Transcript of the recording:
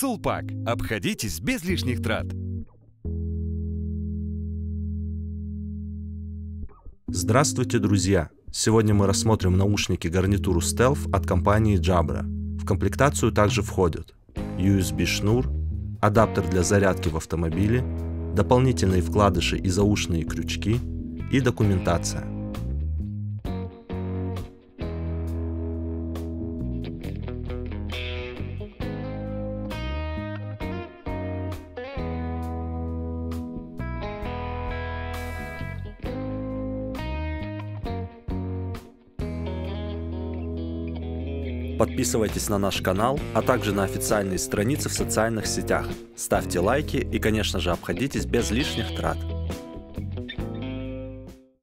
Сулпак. Обходитесь без лишних трат. Здравствуйте, друзья! Сегодня мы рассмотрим наушники гарнитуру Stealth от компании Jabra. В комплектацию также входят USB-шнур, адаптер для зарядки в автомобиле, дополнительные вкладыши и заушные крючки и документация – Подписывайтесь на наш канал, а также на официальные страницы в социальных сетях. Ставьте лайки и, конечно же, обходитесь без лишних трат.